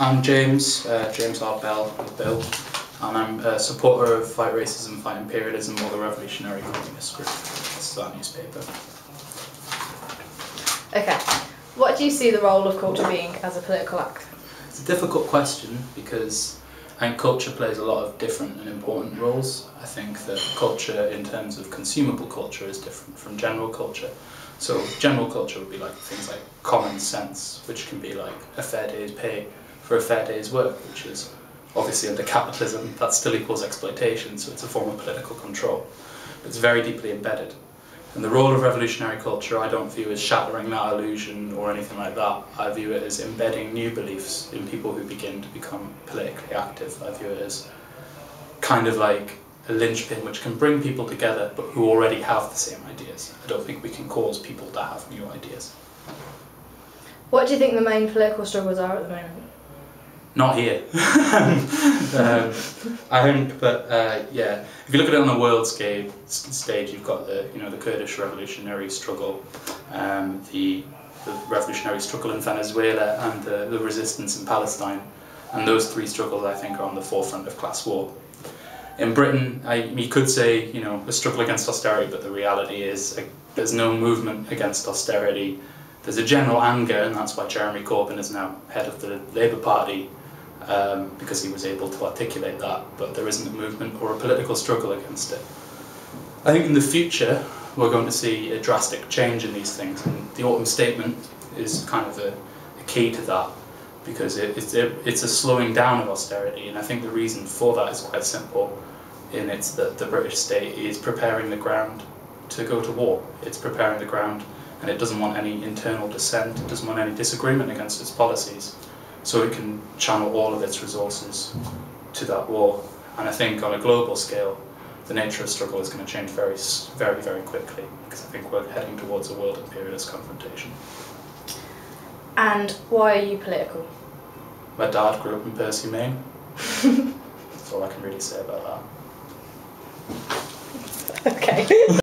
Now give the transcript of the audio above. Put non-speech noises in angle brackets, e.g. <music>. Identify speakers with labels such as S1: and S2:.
S1: I'm James, uh, James R. Bell with Bill, and I'm a supporter of Fight Racism, Fight Imperialism, or the Revolutionary Communist Group. This is our newspaper.
S2: Okay. What do you see the role of culture being as a political act?
S1: It's a difficult question because I think culture plays a lot of different and important roles. I think that culture, in terms of consumable culture, is different from general culture. So, general culture would be like things like common sense, which can be like a fair day's pay for a fair day's work, which is obviously under capitalism, that still equals exploitation, so it's a form of political control. It's very deeply embedded. And the role of revolutionary culture I don't view as shattering that illusion or anything like that. I view it as embedding new beliefs in people who begin to become politically active. I view it as kind of like a linchpin which can bring people together but who already have the same ideas. I don't think we can cause people to have new ideas.
S2: What do you think the main political struggles are at the moment?
S1: Not here. <laughs> um, I think, but uh, yeah, if you look at it on a world scale stage, you've got the you know the Kurdish revolutionary struggle, um, the, the revolutionary struggle in Venezuela, and the, the resistance in Palestine, and those three struggles I think are on the forefront of class war. In Britain, I, you could say you know a struggle against austerity, but the reality is uh, there's no movement against austerity. There's a general anger, and that's why Jeremy Corbyn is now head of the Labour Party um, because he was able to articulate that, but there isn't a movement or a political struggle against it. I think in the future we're going to see a drastic change in these things, and the autumn statement is kind of a, a key to that because it, it's, it, it's a slowing down of austerity, and I think the reason for that is quite simple. In it's that the British state is preparing the ground to go to war. It's preparing the ground, and it doesn't want any internal dissent. It doesn't want any disagreement against its policies so it can channel all of its resources to that war. And I think on a global scale, the nature of struggle is going to change very, very, very quickly because I think we're heading towards a world imperialist confrontation.
S2: And why are you political?
S1: My dad grew up in Percy Main. <laughs> That's all I can really say about that. <laughs>
S2: Okay. <laughs>